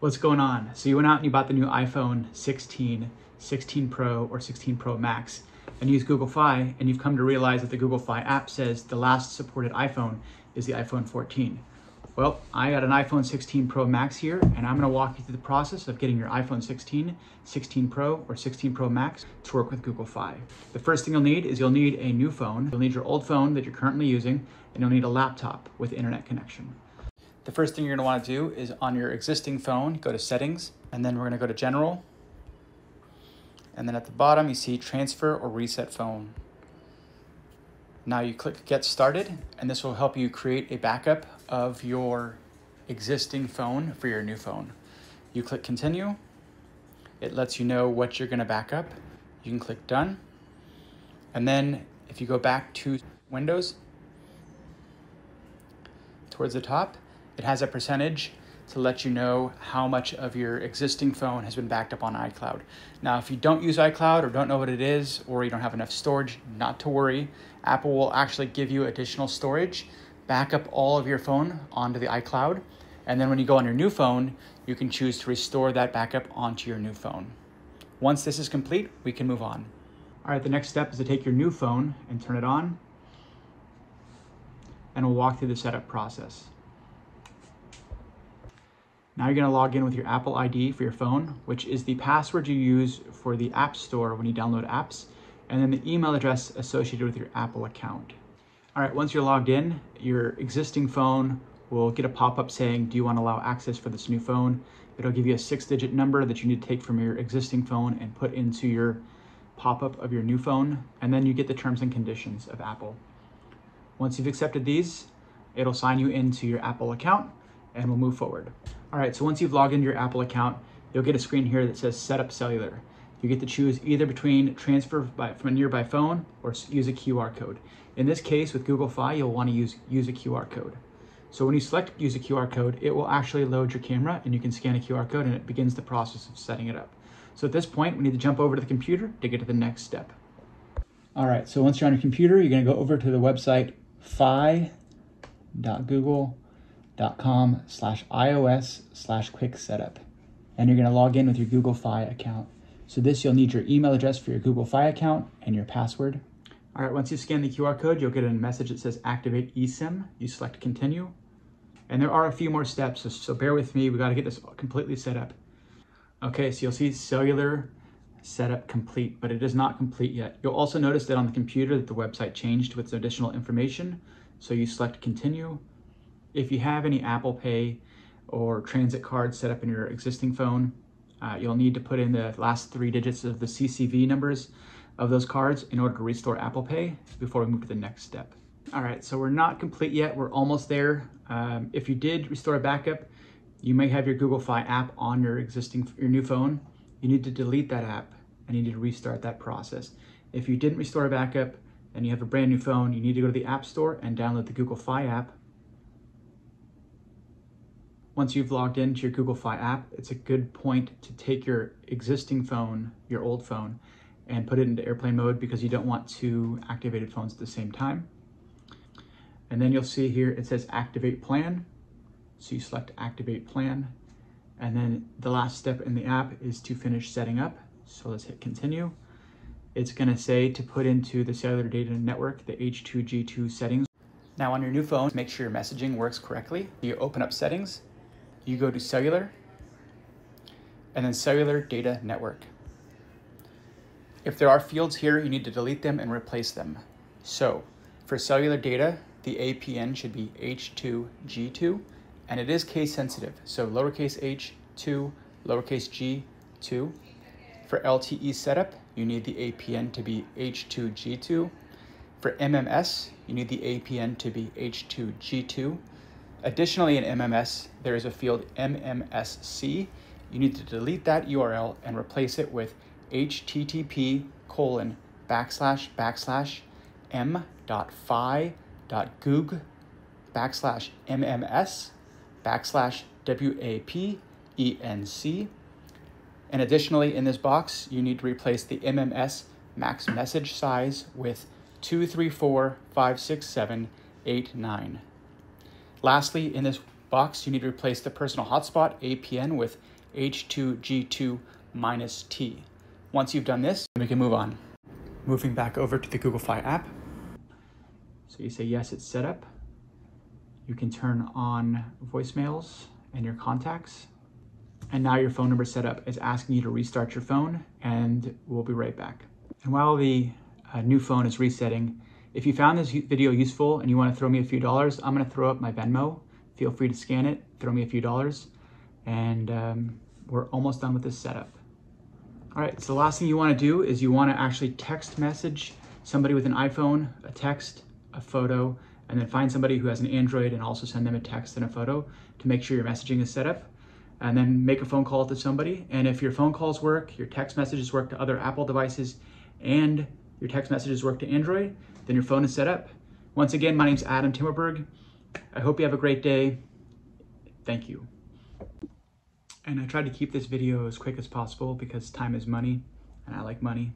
What's going on? So you went out and you bought the new iPhone 16, 16 Pro, or 16 Pro Max, and use Google Fi, and you've come to realize that the Google Fi app says the last supported iPhone is the iPhone 14. Well, I got an iPhone 16 Pro Max here, and I'm gonna walk you through the process of getting your iPhone 16, 16 Pro, or 16 Pro Max to work with Google Fi. The first thing you'll need is you'll need a new phone. You'll need your old phone that you're currently using, and you'll need a laptop with internet connection. The first thing you're gonna want to do is on your existing phone, go to settings, and then we're gonna go to general. And then at the bottom, you see transfer or reset phone. Now you click get started, and this will help you create a backup of your existing phone for your new phone. You click continue. It lets you know what you're gonna back up. You can click done. And then if you go back to Windows, towards the top, it has a percentage to let you know how much of your existing phone has been backed up on iCloud. Now, if you don't use iCloud or don't know what it is, or you don't have enough storage, not to worry. Apple will actually give you additional storage, back up all of your phone onto the iCloud, and then when you go on your new phone, you can choose to restore that backup onto your new phone. Once this is complete, we can move on. All right, the next step is to take your new phone and turn it on, and we'll walk through the setup process. Now you're gonna log in with your Apple ID for your phone, which is the password you use for the App Store when you download apps, and then the email address associated with your Apple account. All right, once you're logged in, your existing phone will get a pop-up saying, do you wanna allow access for this new phone? It'll give you a six digit number that you need to take from your existing phone and put into your pop-up of your new phone, and then you get the terms and conditions of Apple. Once you've accepted these, it'll sign you into your Apple account and we'll move forward. All right, so once you've logged into your Apple account, you'll get a screen here that says set up cellular. You get to choose either between transfer by, from a nearby phone or use a QR code. In this case, with Google Fi, you'll want to use, use a QR code. So when you select use a QR code, it will actually load your camera and you can scan a QR code and it begins the process of setting it up. So at this point, we need to jump over to the computer to get to the next step. All right, so once you're on your computer, you're gonna go over to the website fi.google.com com slash ios slash quick setup. And you're gonna log in with your Google Fi account. So this, you'll need your email address for your Google Fi account and your password. All right, once you scan the QR code, you'll get a message that says activate eSIM. You select continue. And there are a few more steps, so, so bear with me. We gotta get this completely set up. Okay, so you'll see cellular setup complete, but it is not complete yet. You'll also notice that on the computer that the website changed with additional information. So you select continue if you have any Apple Pay or transit cards set up in your existing phone, uh, you'll need to put in the last three digits of the CCV numbers of those cards in order to restore Apple Pay before we move to the next step. All right, so we're not complete yet. We're almost there. Um, if you did restore a backup, you may have your Google Fi app on your existing, your new phone. You need to delete that app and you need to restart that process. If you didn't restore a backup and you have a brand new phone, you need to go to the App Store and download the Google Fi app once you've logged into your Google Fi app, it's a good point to take your existing phone, your old phone, and put it into airplane mode because you don't want two activated phones at the same time. And then you'll see here it says activate plan. So you select activate plan. And then the last step in the app is to finish setting up. So let's hit continue. It's gonna say to put into the cellular data network, the H2G2 settings. Now on your new phone, make sure your messaging works correctly. You open up settings you go to cellular and then cellular data network. If there are fields here, you need to delete them and replace them. So for cellular data, the APN should be H2G2 and it is case sensitive. So lowercase h 2, lowercase g 2. For LTE setup, you need the APN to be H2G2. For MMS, you need the APN to be H2G2. Additionally, in MMS, there is a field MMSC. You need to delete that URL and replace it with http colon backslash backslash m dot fi dot goog backslash mms backslash w-a-p-e-n-c. And additionally, in this box, you need to replace the MMS max message size with 2345678 9. Lastly, in this box, you need to replace the personal hotspot APN with H2G2 minus T. Once you've done this, we can move on. Moving back over to the Google Fi app. So you say, yes, it's set up. You can turn on voicemails and your contacts. And now your phone number set up is asking you to restart your phone and we'll be right back. And while the uh, new phone is resetting, if you found this video useful and you want to throw me a few dollars, I'm going to throw up my Venmo. Feel free to scan it, throw me a few dollars, and um, we're almost done with this setup. All right, so the last thing you want to do is you want to actually text message somebody with an iPhone, a text, a photo, and then find somebody who has an Android and also send them a text and a photo to make sure your messaging is set up. And then make a phone call to somebody. And if your phone calls work, your text messages work to other Apple devices, and your text messages work to Android, then your phone is set up. Once again, my name is Adam Timmerberg. I hope you have a great day. Thank you. And I tried to keep this video as quick as possible because time is money and I like money.